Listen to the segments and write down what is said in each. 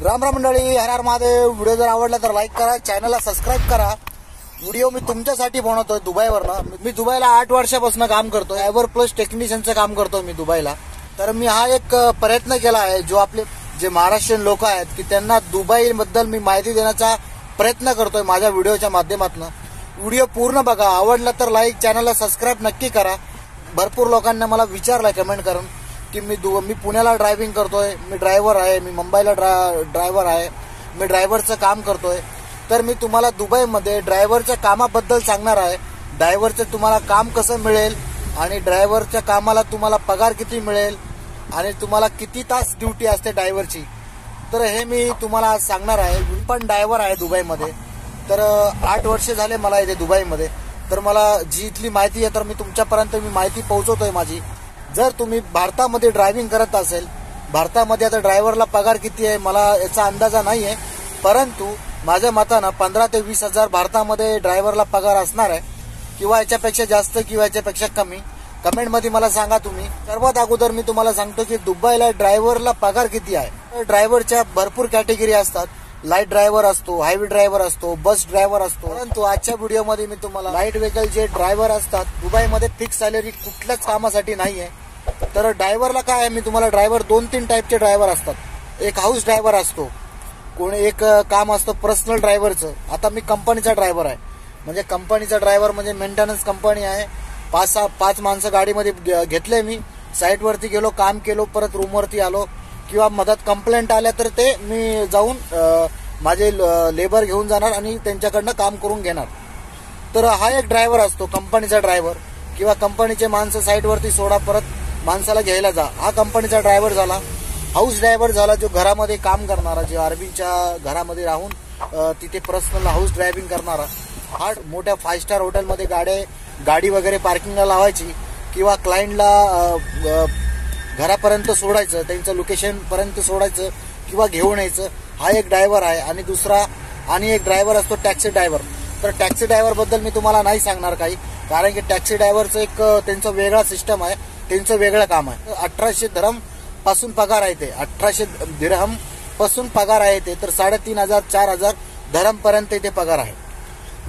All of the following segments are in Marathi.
राम राम मंडळी हर हर महादेव. व्हिडिओ जर आवडला तर लाईक करा चॅनलला सबस्क्राईब करा. व्हिडिओ मी तुमच्यासाठी बनवतोय दुबईवरनं. मी दुबईला आठ वर्षापासून काम करतो एव्हर प्लस टेक्निशियनचं काम करतो मी दुबईला. तर मी हा एक प्रयत्न केला आहे जो आपले जे महाराष्ट्रीयन लोक आहेत की त्यांना दुबईबद्दल मी माहिती देण्याचा प्रयत्न करतोय माझ्या व्हिडिओच्या माध्यमातून. व्हिडिओ पूर्ण बघा. आवडला तर लाईक चॅनलला सबस्क्राईब नक्की करा. भरपूर लोकांना मला विचारला कमेंट करून. की मी दु मी पुण्याला ड्रायव्हिंग करतोय मी ड्रायव्हर आहे मी मुंबईला ड्रा ड्रायव्हर आहे मी ड्रायव्हरचं काम करतोय. तर मी तुम्हाला दुबईमध्ये ड्रायव्हरच्या कामाबद्दल सांगणार आहे. ड्रायव्हरचं तुम्हाला काम कसं मिळेल आणि ड्रायव्हरच्या कामाला तुम्हाला पगार किती मिळेल आणि तुम्हाला किती तास ड्युटी असते ड्रायव्हरची तर हे मी तुम्हाला आज सांगणार आहे. मी पण ड्रायव्हर आहे दुबईमध्ये. तर आठ वर्ष झाले मला इथे दुबईमध्ये. तर मला जी इथली माहिती आहे तर मी तुमच्यापर्यंत मी माहिती पोहोचवतोय माझी. जर तुम्ही भारतामध्ये ड्रायव्हिंग करत असेल भारतामध्ये आता ड्रायव्हरला पगार किती आहे मला याचा अंदाजा नाही आहे परंतु माझ्या मतानं पंधरा ते वीस हजार भारतामध्ये ड्रायव्हरला पगार असणार आहे किंवा याच्यापेक्षा जास्त किंवा याच्यापेक्षा कमी. कमेंटमध्ये मला सांगा तुम्ही. सर्वात अगोदर मी तुम्हाला सांगतो की दुबईला ड्रायव्हरला पगार किती आहे. ड्रायव्हरच्या भरपूर कॅटेगरी असतात. लाइट ड्रायव्हर असतो हायवे ड्रायव्हर असतो बस ड्रायव्हर असतो. परंतु आजच्या व्हिडिओमध्ये मी तुम्हाला लाइट व्हेकल जे ड्रायव्हर असतात. दुबईमध्ये फिक्स सॅलरी कुठल्याच कामासाठी नाही आहे तर ड्रायव्हरला काय आहे मी तुम्हाला ड्रायव्हर दोन तीन टाईपचे ड्रायव्हर असतात. एक हाऊस ड्रायव्हर असतो. कोणी एक काम असतं पर्सनल ड्रायव्हरचं आता मी कंपनीचा ड्रायव्हर आहे. म्हणजे कंपनीचा ड्रायव्हर म्हणजे मेंटेनन्स कंपनी आहे. पाच सहा पाच माणसं गाडीमध्ये घेतले मी. साईटवरती गेलो काम केलो परत रूमवरती आलो. किंवा मधात कंप्लेंट आल्या तर ते मी जाऊन माझे लेबर घेऊन जाणार आणि त्यांच्याकडनं काम करून घेणार. तर हा एक ड्रायव्हर असतो कंपनीचा ड्रायव्हर किंवा कंपनीचे माणसं साईटवरती सोडा परत माणसाला घ्यायला जा. हा कंपनीचा ड्रायव्हर झाला. हाऊस ड्रायव्हर झाला जो घरामध्ये काम करणारा जो अरबीच्या घरामध्ये राहून तिथे पर्सनल हाऊस ड्रायव्हिंग करणारा. हा मोठ्या फाय स्टार हॉटेलमध्ये गाड्या गाडी वगैरे पार्किंगला लावायची किंवा क्लायंटला घरापर्यंत सोडायचं त्यांचं लोकेशनपर्यंत सोडायचं किंवा घेऊन यायचं. हा एक ड्रायव्हर आहे आणि दुसरा आणि एक ड्रायव्हर असतो टॅक्सी ड्रायव्हर तर टॅक्सी ड्रायव्हरबद्दल मी तुम्हाला नाही सांगणार काही. कारण की टॅक्सी ड्रायव्हरचं एक त्यांचं वेगळा सिस्टम आहे. त्यांचं वेगळं काम आहे. अठराशे धरमपासून पगार आहे ते. अठराशे दिरहमपासून पगार आहे ते. तर साडेतीन हजार चार हजार धरम पर्यंत पगार आहे.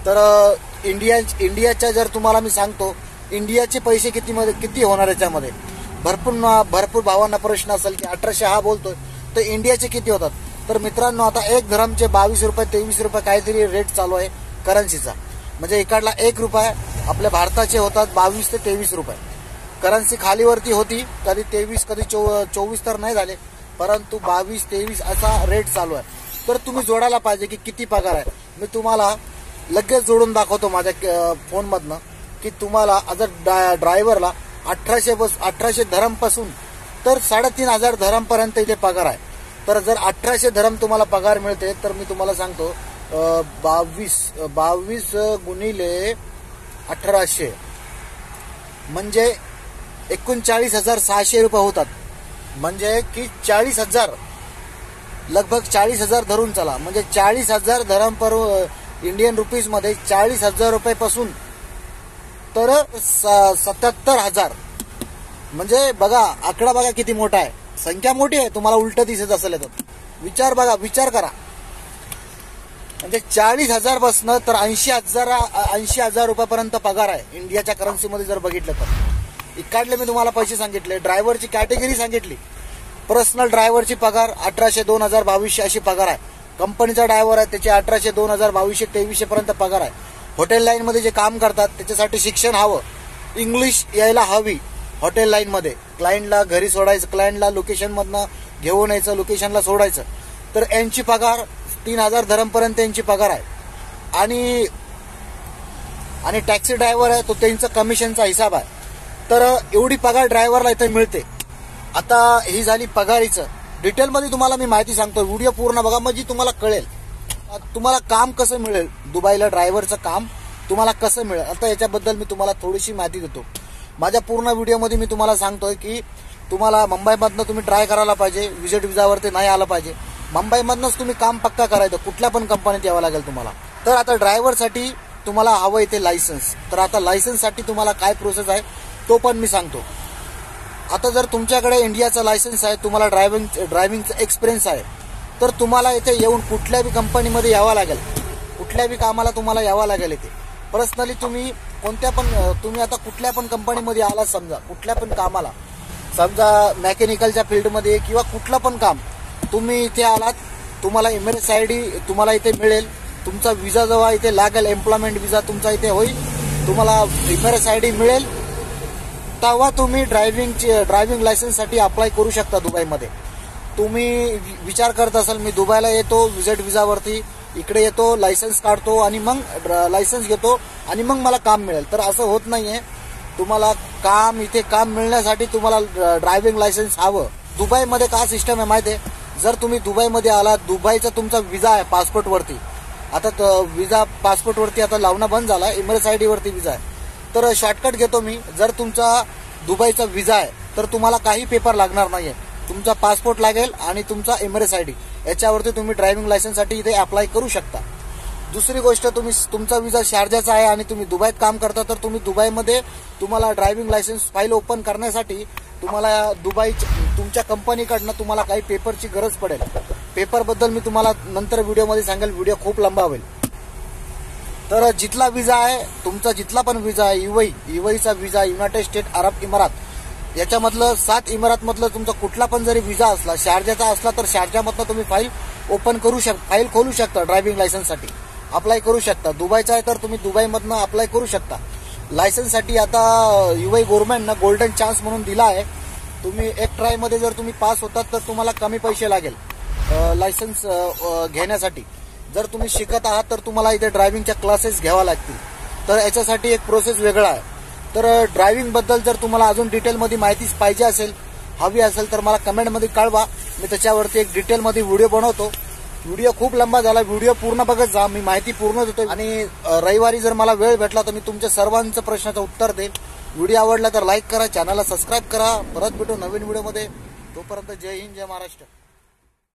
तर इंडिया इंडियाच्या जर तुम्हाला मी सांगतो इंडियाचे पैसे किती मध्ये किती होणार याच्यामध्ये? भरपूर ना- भरपूर भावांना प्रश्न असेल की अठराशे हा बोलतोय तर इंडियाचे किती होतात? तर मित्रांनो आता एक धरमचे बावीस रुपये तेवीस रुपये काहीतरी रेट चालू आहे करन्सीचा म्हणजे इकडला एक रुपये आपल्या भारताचे होतात बावीस ते तेवीस रुपये. करन्सी खालीवरती होती कधी तेवीस कधी चो चोवीस तर नाही झाले परंतु बावीस तेवीस असा रेट चालू आहे. तर तुम्ही जोडायला पाहिजे की किती पगार आहे. मी तुम्हाला लगेच जोडून दाखवतो माझ्या फोनमधनं की तुम्हाला जर ड्रा ड्रायव्हरला अठराशे बस अठराशे धरमपासून तर साडेतीन हजार धरमपर्यंत इथे पगार आहे. तर जर अठराशे धरम तुम्हाला पगार मिळते तर मी तुम्हाला सांगतो बावीस बावीस गुणिले अठराशे. म्हणजे एकोणचाळीस हजार सहाशे रुपये होतात. म्हणजे की चाळीस हजार लगभग चाळीस हजार धरून चला. म्हणजे चाळीस हजार धरम पर इंडियन रुपीजमध्ये चाळीस हजार रुपये पासून तर सत्याहत्तर हजार. म्हणजे बघा आकडा बघा किती मोठा आहे. संख्या मोठी आहे तुम्हाला उलट दिसत असेल तर विचार बघा विचार करा. म्हणजे चाळीस हजार बसणं तर ऐंशी हजार ऐंशी हजार रुपयापर्यंत पगार आहे इंडियाच्या करन्सीमध्ये जर बघितलं तर. इकडले मी तुम्हाला पैसे सांगितले ड्रायव्हरची कॅटेगरी सांगितली. पर्सनल ड्रायव्हरची पगार अठराशे दोन हजार बावीसशे अशी पगार आहे. कंपनीचा ड्रायव्हर आहे त्याचे अठराशे दोन हजार बावीसशे तेवीसशे पर्यंत पगार आहे. हॉटेल लाईनमध्ये जे काम करतात त्याच्यासाठी शिक्षण हवं. इंग्लिश यायला हवी हॉटेल लाईनमध्ये क्लायंटला घरी सोडायचं क्लायंटला लोकेशनमधनं घेऊन यायचं लोकेशनला सोडायचं. तर यांची पगार तीन हजार धरमपर्यंत यांची पगार आहे. आणि आणि टॅक्सी ड्रायव्हर आहे तो त्यांचा कमिशनचा हिसाब आहे. तर एवढी पगार ड्रायव्हरला इथे मिळते. आता ही झाली पगारीचं. डिटेलमध्ये तुम्हाला मी माहिती सांगतो व्हिडिओ पूर्ण बघा म्हणजे तुम्हाला कळेल. तुम्हाला काम कसं मिळेल? दुबईला ड्रायव्हरचं काम तुम्हाला कसं मिळेल? आता याच्याबद्दल मी तुम्हाला थोडीशी माहिती देतो. माझ्या पूर्ण व्हिडिओमध्ये मी तुम्हाला सांगतोय की तुम्हाला मुंबईमधनं तुम्ही ट्राय करायला पाहिजे. विजिट विजावरती नाही आलं पाहिजे. मुंबईमधनंच तुम्ही काम पक्का करायचं. कुठल्या पण कंपनीत यावं लागेल तुम्हाला. तर आता ड्रायव्हरसाठी तुम्हाला हवं इथे लायसन्स तर आता लायसन्ससाठी तुम्हाला काय प्रोसेस आहे? तो पण मी सांगतो. आता जर तुमच्याकडे इंडियाचा लायसन्स आहे तुम्हाला ड्रायव्हिंग ड्रायव्हिंगचा एक्सपिरियन्स आहे तर तुम्हाला इथे येऊन कुठल्या बी कंपनीमध्ये यावं लागेल. कुठल्या बी कामाला तुम्हाला यावं लागेल इथे. पर्सनली तुम्ही कोणत्या पण तुम्ही आता कुठल्या पण कंपनीमध्ये आला समजा कुठल्या पण कामाला. समजा मेकॅनिकलच्या फील्डमध्ये किंवा कुठलं पण काम तुम्ही इथे आलात तुम्हाला एमएस आय डी तुम्हाला इथे मिळेल. तुमचा विजा जेव्हा इथे लागेल एम्प्लॉयमेंट विजा तुमचा इथे होईल तुम्हाला एमएस आय डी मिळेल. तेव्हा तुम्ही ड्रायव्हिंगचे ड्रायव्हिंग लायसन्ससाठी अप्लाय करू शकता दुबईमध्ये. तुम्ही वि- विचार करत असाल मी दुबईला येतो विजिट विजावरती इकडे येतो लायसन्स काढतो आणि मग लायसन्स घेतो आणि मग मला काम मिळेल. तर असं होत नाही आहे तुम्हाला काम इथे काम मिळण्यासाठी तुम्हाला ड्रायव्हिंग लायसन्स हवं. दुबईमध्ये काय सिस्टम आहे माहिती आहे जर तुम्ही दुबईमध्ये आलात दुबईचा तुमचा विजा आहे पासपोर्टवरती आता त- विजा पासपोर्टवरती आता लावणं बंद झाला एमएस आय वरती विजा आहे. तर शॉर्टकट घेतो मी. जर तुमचा दुबईचा विजा आहे तर तुम्हाला काही पेपर लागणार नाहीये. तुमचा पासपोर्ट लागेल आणि तुमचा एमएस आय डी याच्यावरती तुम्ही ड्रायव्हिंग लायसन्ससाठी इथे अप्लाय करू शकता. दुसरी गोष्ट तुम्ही तुमचा विजा शारजाचा आहे आणि तुम्ही दुबईत काम करता तर तुम्ही दुबईमध्ये तुम्हाला ड्रायव्हिंग लायसन्स फाईल ओपन करण्यासाठी तुम्हाला दुबई तुमच्या कंपनीकडनं तुम्हाला काही पेपरची गरज पडेल. पेपरबद्दल मी तुम्हाला नंतर व्हिडिओमध्ये सांगेल. व्हिडिओ खूप लंबा होईल. तर जिथला विजा आहे तुमचा जिथला पण विजा आहे युवई युवईचा विजा युनायटेड स्टेट अरब इमारात याच्यामधलं सात इमारातमधलं तुमचा कुठला पण जरी विजा असला शारजाचा असला तर शारजामधनं तुम्ही फाईल ओपन करू शक फाईल खोलू शकता ड्रायव्हिंग लायसन्ससाठी अप्लाय करू शकता. दुबईचा आहे तर तुम्ही दुबईमधनं अप्लाय करू शकता. लायसन्ससाठी आता युवई गव्हर्नमेंटनं गोल्डन चान्स म्हणून दिला आहे. तुम्ही एक ट्रायमध्ये जर तुम्ही पास होतात तर तुम्हाला कमी पैसे लागेल. लायसन्स घेण्यासाठी. जर तुम्ही शिकत आहात तर तुम्हाला इथे ड्रायव्हिंगच्या क्लासेस घ्यावा लागतील. तर याच्यासाठी एक प्रोसेस वेगळा आहे. तर ड्रायव्हिंगबद्दल जर तुम्हाला अजून डिटेलमध्ये माहिती पाहिजे असेल हवी असेल तर मला कमेंटमध्ये कळवा. मी त्याच्यावरती एक डिटेलमध्ये व्हिडिओ बनवतो. व्हिडिओ खूप लंबा झाला. व्हिडिओ पूर्ण बघत जा. मी माहिती पूर्ण देतो आणि रविवारी जर मला वेळ भेटला तर मी तुमच्या सर्वांचं प्रश्नाचं उत्तर देईन. व्हिडिओ आवडला तर लाईक करा. चॅनलला सबस्क्राईब करा. परत भेटू नवीन व्हिडिओमध्ये तोपर्यंत जय हिंद जय महाराष्ट्र.